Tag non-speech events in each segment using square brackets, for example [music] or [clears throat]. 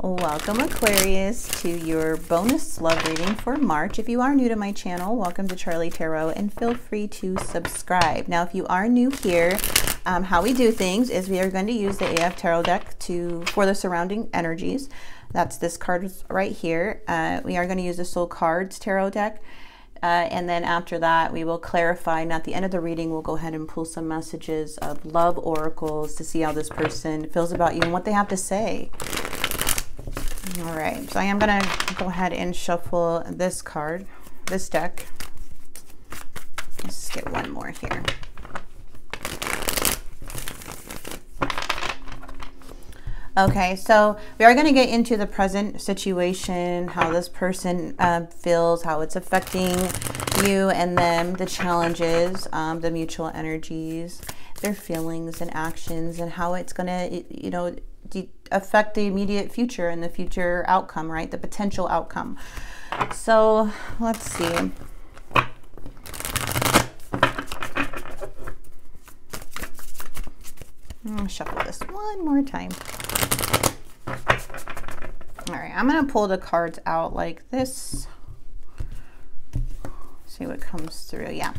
Welcome Aquarius to your bonus love reading for March. If you are new to my channel, welcome to Charlie Tarot and feel free to subscribe. Now, if you are new here, um, how we do things is we are going to use the AF Tarot deck to for the surrounding energies. That's this card right here. Uh, we are going to use the Soul Cards Tarot deck. Uh, and then after that, we will clarify. And at the end of the reading, we'll go ahead and pull some messages of love oracles to see how this person feels about you and what they have to say. All right, so I am going to go ahead and shuffle this card, this deck. Let's get one more here. Okay, so we are going to get into the present situation, how this person uh, feels, how it's affecting you and them, the challenges, um, the mutual energies, their feelings and actions, and how it's going to, you know, affect the immediate future and the future outcome, right? The potential outcome. So let's see. I'll shuffle this one more time. All right, I'm going to pull the cards out like this. See what comes through. Yeah.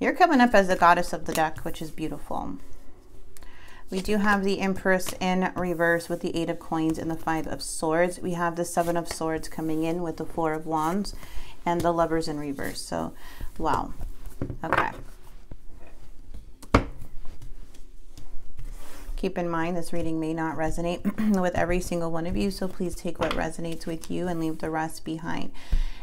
You're coming up as the goddess of the deck, which is beautiful. We do have the Empress in reverse with the Eight of Coins and the Five of Swords. We have the Seven of Swords coming in with the Four of Wands and the Lovers in reverse. So, wow. Okay. Keep in mind this reading may not resonate [clears throat] with every single one of you, so please take what resonates with you and leave the rest behind.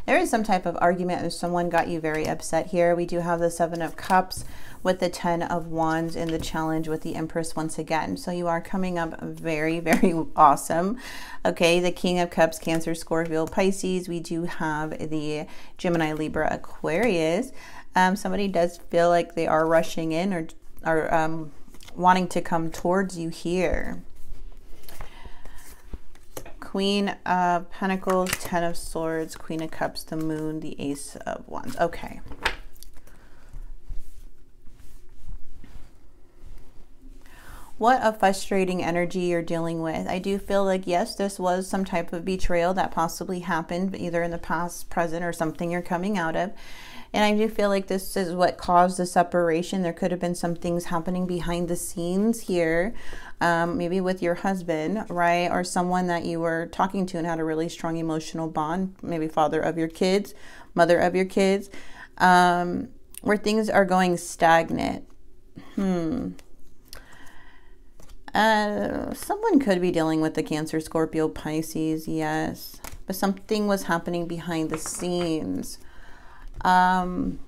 There is some type of argument or someone got you very upset here. We do have the Seven of Cups with the Ten of Wands in the challenge with the Empress once again. So you are coming up very, [laughs] very awesome. Okay, the King of Cups, Cancer, Scorpio, Pisces. We do have the Gemini, Libra, Aquarius. Um, somebody does feel like they are rushing in or, or um, wanting to come towards you here. Queen of Pentacles, Ten of Swords, Queen of Cups, the Moon, the Ace of Wands. Okay. What a frustrating energy you're dealing with. I do feel like, yes, this was some type of betrayal that possibly happened either in the past, present, or something you're coming out of. And I do feel like this is what caused the separation. There could have been some things happening behind the scenes here, um, maybe with your husband, right? Or someone that you were talking to and had a really strong emotional bond, maybe father of your kids, mother of your kids, um, where things are going stagnant. Hmm. Uh, someone could be dealing with the Cancer, Scorpio, Pisces, yes. But something was happening behind the scenes um,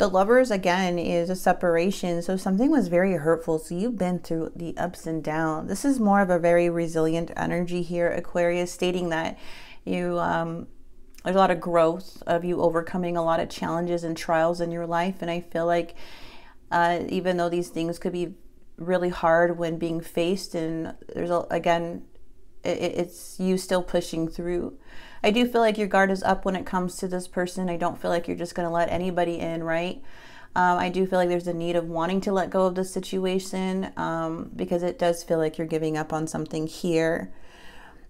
the lovers again is a separation. So something was very hurtful. So you've been through the ups and downs. This is more of a very resilient energy here aquarius stating that you um, there's a lot of growth of you overcoming a lot of challenges and trials in your life. And i feel like uh, even though these things could be really hard when being faced and there's a, again it's you still pushing through I do feel like your guard is up when it comes to this person. I don't feel like you're just going to let anybody in, right? Um, I do feel like there's a need of wanting to let go of the situation um, because it does feel like you're giving up on something here.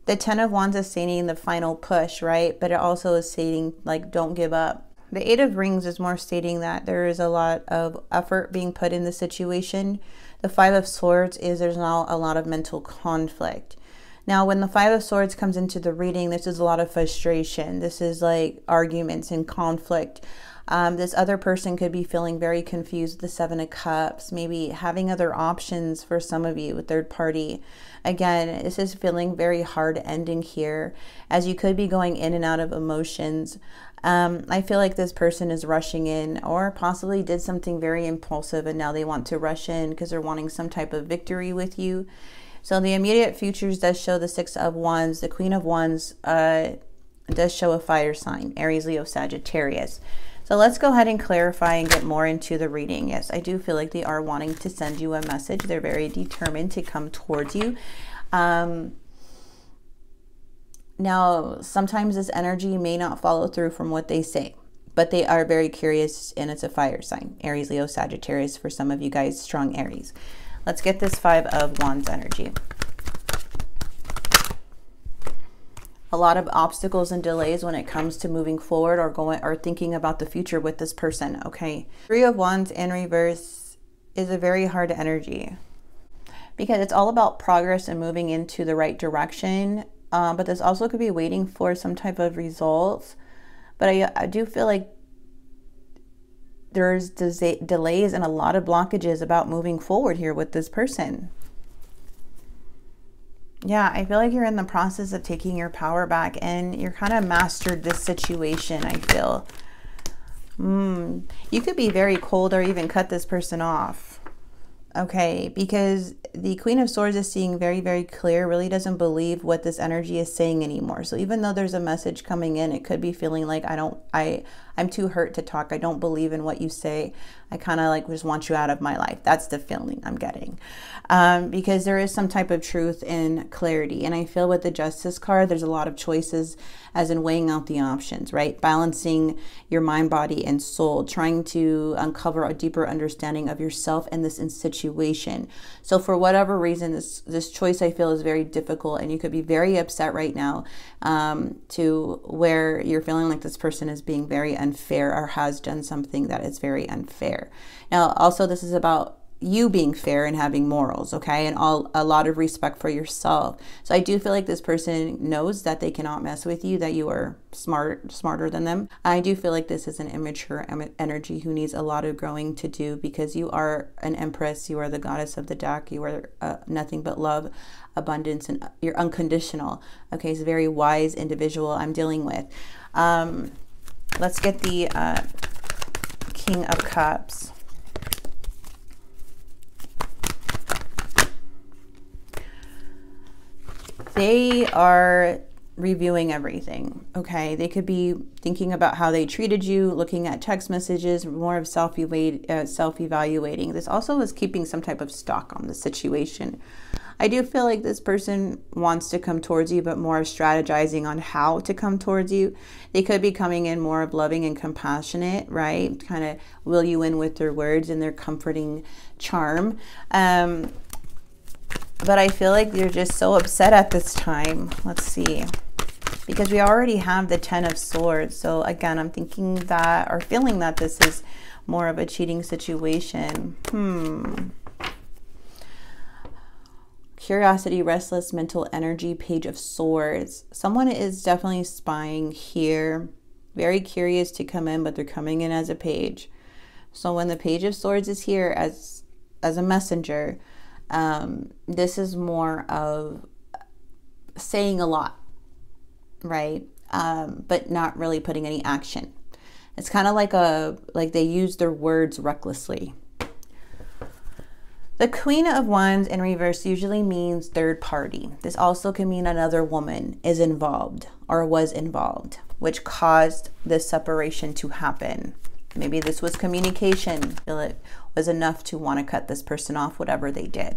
The Ten of Wands is stating the final push, right? But it also is stating, like, don't give up. The Eight of Rings is more stating that there is a lot of effort being put in the situation. The Five of Swords is there's now a lot of mental conflict. Now, when the Five of Swords comes into the reading, this is a lot of frustration. This is like arguments and conflict. Um, this other person could be feeling very confused with the Seven of Cups, maybe having other options for some of you, third party. Again, this is feeling very hard ending here, as you could be going in and out of emotions. Um, I feel like this person is rushing in or possibly did something very impulsive and now they want to rush in because they're wanting some type of victory with you. So the immediate futures does show the Six of Wands. The Queen of Wands uh, does show a fire sign, Aries, Leo, Sagittarius. So let's go ahead and clarify and get more into the reading. Yes, I do feel like they are wanting to send you a message. They're very determined to come towards you. Um, now, sometimes this energy may not follow through from what they say, but they are very curious and it's a fire sign. Aries, Leo, Sagittarius for some of you guys, strong Aries. Let's get this Five of Wands energy. A lot of obstacles and delays when it comes to moving forward or going or thinking about the future with this person. Okay. Three of Wands in reverse is a very hard energy because it's all about progress and moving into the right direction. Um, but this also could be waiting for some type of results. But I, I do feel like there's delays and a lot of blockages about moving forward here with this person. Yeah, I feel like you're in the process of taking your power back and you're kind of mastered this situation, I feel. Mm. You could be very cold or even cut this person off okay because the queen of swords is seeing very very clear really doesn't believe what this energy is saying anymore so even though there's a message coming in it could be feeling like i don't i i'm too hurt to talk. I don't believe in what you say. I kind of like just want you out of my life. That's the feeling i'm getting. Um, because there is some type of truth in clarity and i feel with the justice card there's a lot of choices as in weighing out the options right? Balancing your mind body and soul trying to uncover a deeper understanding of yourself and this situation. So for whatever reason this this choice i feel is very difficult and you could be very upset right now um, to where you're feeling like this person is being very unfair or has done something that is very unfair now also this is about you being fair and having morals, okay, and all a lot of respect for yourself. So I do feel like this person knows that they cannot mess with you, that you are smart, smarter than them. I do feel like this is an immature energy who needs a lot of growing to do because you are an empress, you are the goddess of the deck, you are uh, nothing but love, abundance, and you're unconditional. Okay, it's a very wise individual I'm dealing with. Um, let's get the uh, King of Cups. they are reviewing everything. Okay, they could be thinking about how they treated you, looking at text messages, more of uh, self evaluating. This also is keeping some type of stock on the situation. I do feel like this person wants to come towards you, but more strategizing on how to come towards you. They could be coming in more of loving and compassionate, right? Kind of will you in with their words and their comforting charm. Um, but I feel like you're just so upset at this time. Let's see. Because we already have the Ten of Swords. So again, I'm thinking that or feeling that this is more of a cheating situation. Hmm. Curiosity, restless, mental energy, Page of Swords. Someone is definitely spying here. Very curious to come in, but they're coming in as a page. So when the Page of Swords is here as as a messenger, um, this is more of saying a lot, right? Um, but not really putting any action. It's kind of like a like they use their words recklessly. The Queen of Wands in reverse usually means third party. This also can mean another woman is involved or was involved, which caused this separation to happen. Maybe this was communication. It was enough to want to cut this person off, whatever they did.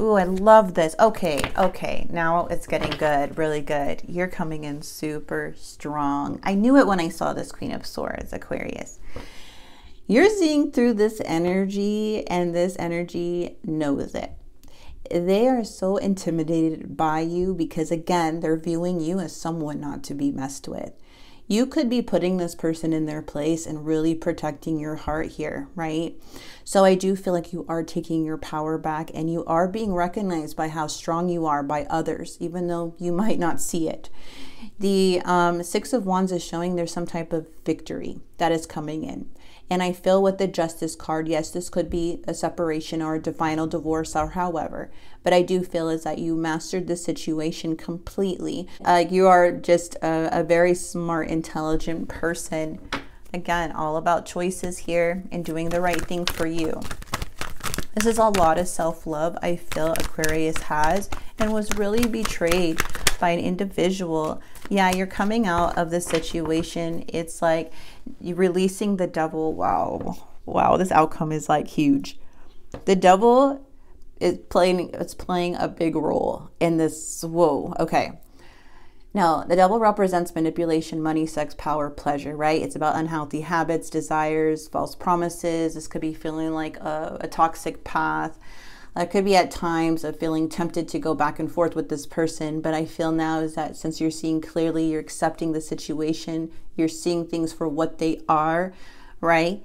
Ooh, I love this. Okay, okay. Now it's getting good, really good. You're coming in super strong. I knew it when I saw this Queen of Swords, Aquarius. You're seeing through this energy, and this energy knows it. They are so intimidated by you because, again, they're viewing you as someone not to be messed with you could be putting this person in their place and really protecting your heart here, right? So I do feel like you are taking your power back and you are being recognized by how strong you are by others, even though you [laughs] might not see it. The um, Six of Wands is showing there's some type of victory that is coming in. And I feel with the Justice card, yes, this could be a separation or a final divorce or however, but I do feel is that you mastered the situation completely. Uh, you are just a, a very smart, intelligent person. Again, all about choices here and doing the right thing for you. This is a lot of self love I feel Aquarius has and was really betrayed by an individual. Yeah, you're coming out of the situation. It's like you releasing the devil. Wow. Wow, this outcome is like huge. The devil is playing it's playing a big role in this. Whoa, okay. Now, the devil represents manipulation, money, sex, power, pleasure, right? It's about unhealthy habits, desires, false promises. This could be feeling like a, a toxic path. That could be at times of feeling tempted to go back and forth with this person, but I feel now is that since you're seeing clearly, you're accepting the situation, you're seeing things for what they are, right?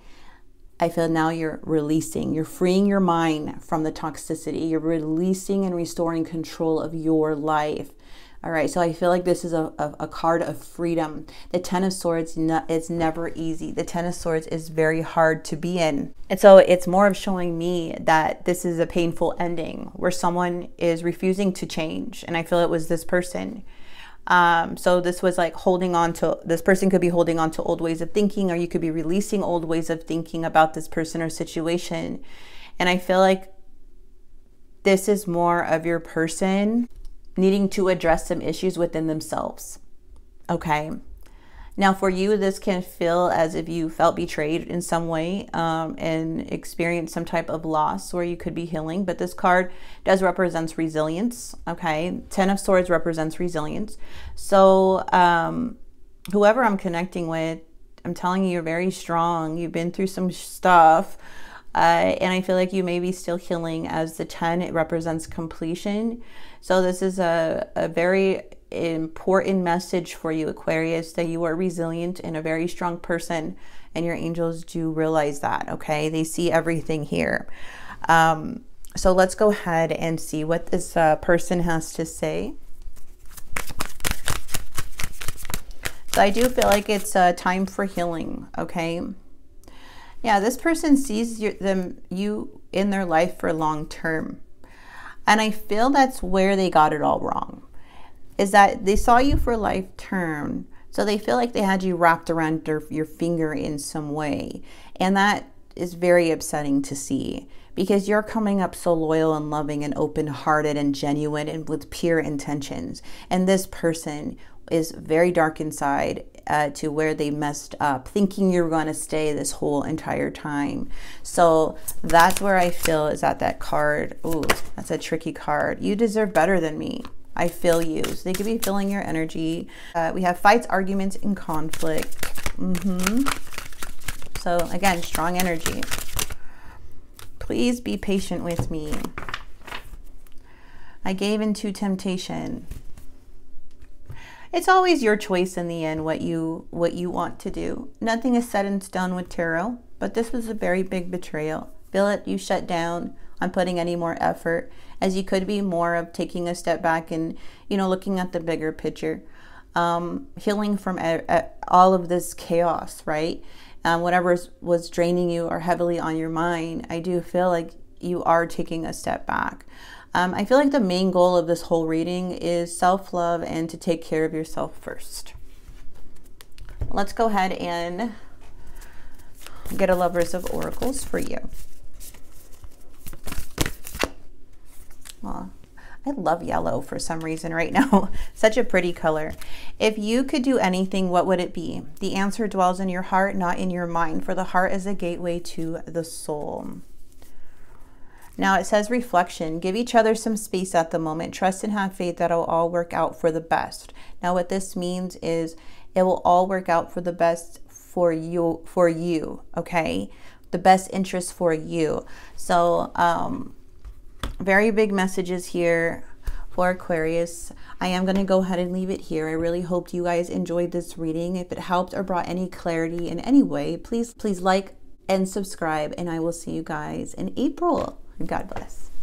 I feel now you're releasing, you're freeing your mind from the toxicity, you're releasing and restoring control of your life. All right, so I feel like this is a, a, a card of freedom. The Ten of Swords no, is never easy. The Ten of Swords is very hard to be in. And so it's more of showing me that this is a painful ending where someone is refusing to change. And I feel it was this person. Um, so this was like holding on to this person could be holding on to old ways of thinking, or you could be releasing old ways of thinking about this person or situation. And I feel like this is more of your person needing to address some issues within themselves. Okay. Now, for you, this can feel as if you felt betrayed in some way um, and experienced some type of loss where you could be healing. But this card does represents resilience. Okay. Ten of Swords represents resilience. So, um, whoever I'm connecting with, I'm telling you, you're very strong. You've been through some stuff. Uh, and I feel like you may be still healing as the 10, it represents completion. So this is a, a very important message for you, Aquarius, that you are resilient and a very strong person. And your angels do realize that, okay? They see everything here. Um, so let's go ahead and see what this uh, person has to say. So I do feel like it's uh, time for healing, okay? Yeah, this person sees your, them you in their life for long term. And I feel that's where they got it all wrong. Is that they saw you for life term, so they feel like they had you wrapped around their, your finger in some way. And that is very upsetting to see because you're coming up so loyal and loving and open hearted and genuine and with pure intentions. And this person is very dark inside uh, to where they messed up, thinking you're going to stay this whole entire time. So that's where I feel is at that card. Ooh, that's a tricky card. You deserve better than me. I feel you. So they could be feeling your energy. Uh, we have fights, arguments, and conflict. Mm-hmm. So again, strong energy. Please be patient with me. I gave into temptation it's always your choice in the end what you what you want to do. Nothing is set in stone with tarot, but this was a very big betrayal. It, you shut down on putting any more effort, as you could be more of taking a step back and you know looking at the bigger picture, um, healing from a, a, all of this chaos, right? Um, whatever was draining you or heavily on your mind, I do feel like you are taking a step back. Um, I feel like the main goal of this whole reading is self love and to take care of yourself first. Let's go ahead and get a Lovers of Oracles for you. Well, I love yellow for some reason right now. [laughs] Such a pretty color. If you could do anything, what would it be? The answer dwells in your heart, not in your mind, for the heart is a gateway to the soul. Now it says reflection. Give each other some space at the moment. Trust and have faith that it'll all work out for the best. Now what this means is it will all work out for the best for you for you, okay? The best interest for you. So um very big messages here for Aquarius. I am going to go ahead and leave it here. I really hope you guys enjoyed this reading. If it helped or brought any clarity in any way, please please like and subscribe and I will see you guys in April. God bless.